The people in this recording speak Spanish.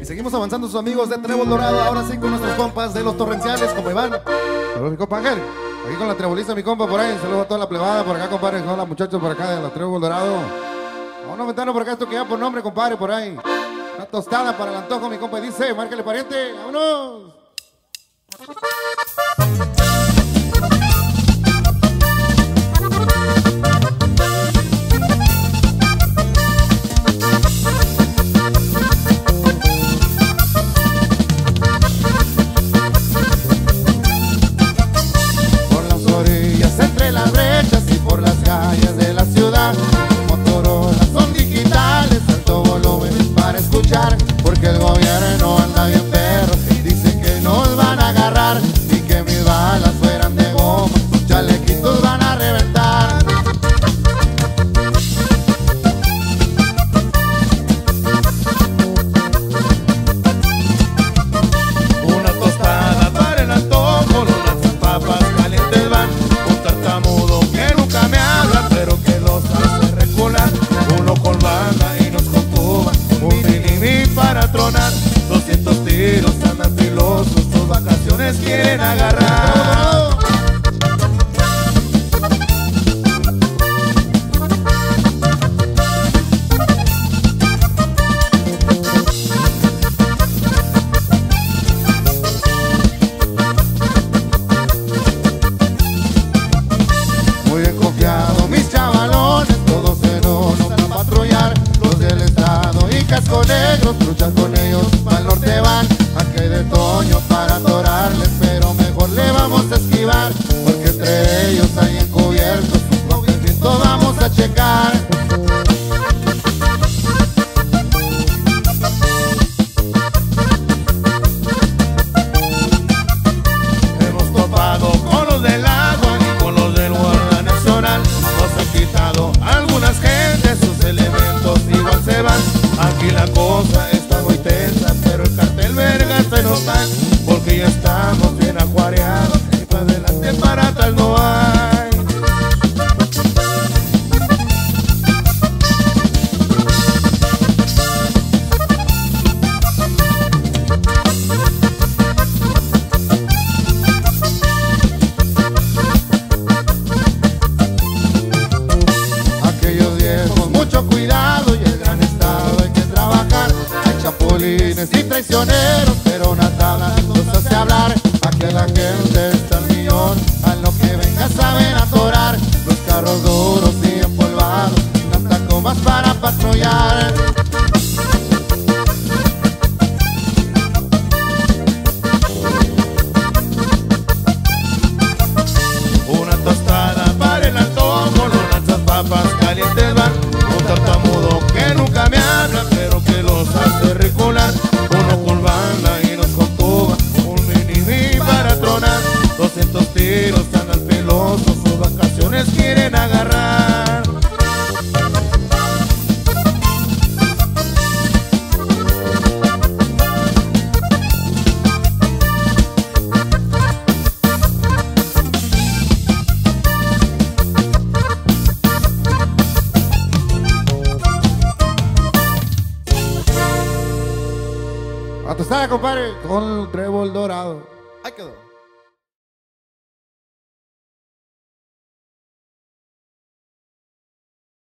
Y seguimos avanzando sus amigos de Trébol Dorado, ahora sí con nuestros compas de los torrenciales, como Iván. Saludos mi compa Ángel. Aquí con la trebolista mi compa por ahí. Saludos a toda la plebada por acá, compadre. Hola muchachos por acá de la Trébol Dorado. Vamos a aumentarnos por acá esto que ya por nombre, compadre, por ahí. Una tostada para el antojo, mi compa dice, márcale pariente, vámonos. Quieren agarrar. Muy bien mis chavalones, todos en uno a patrullar. Los del estado y casco negros, luchan esquivar. Porque entre ellos hay encubiertos, movimientos vamos a checar. Traicioneros, pero una tabla hace hablar. Gente está al millón, a lo que venga saben atorar. Los carros duros y empolvados, unas tacomas para patrullar. Filosos, sus vacaciones quieren agarrar. Con el trébol dorado. Ahí quedó.